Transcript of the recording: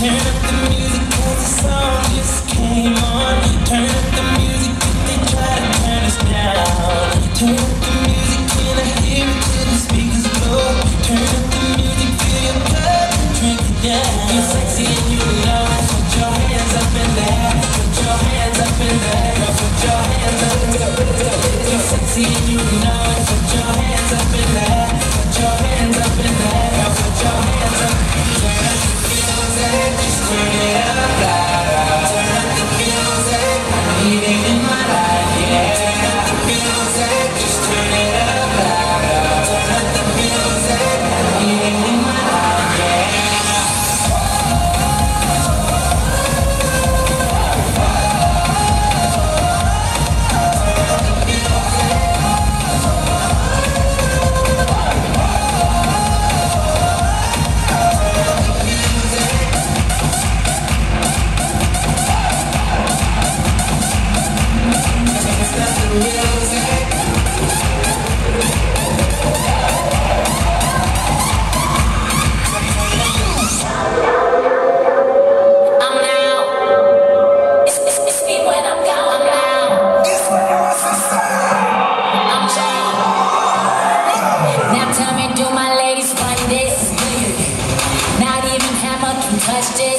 Turn up the music cause the song just came on. Turn up the music.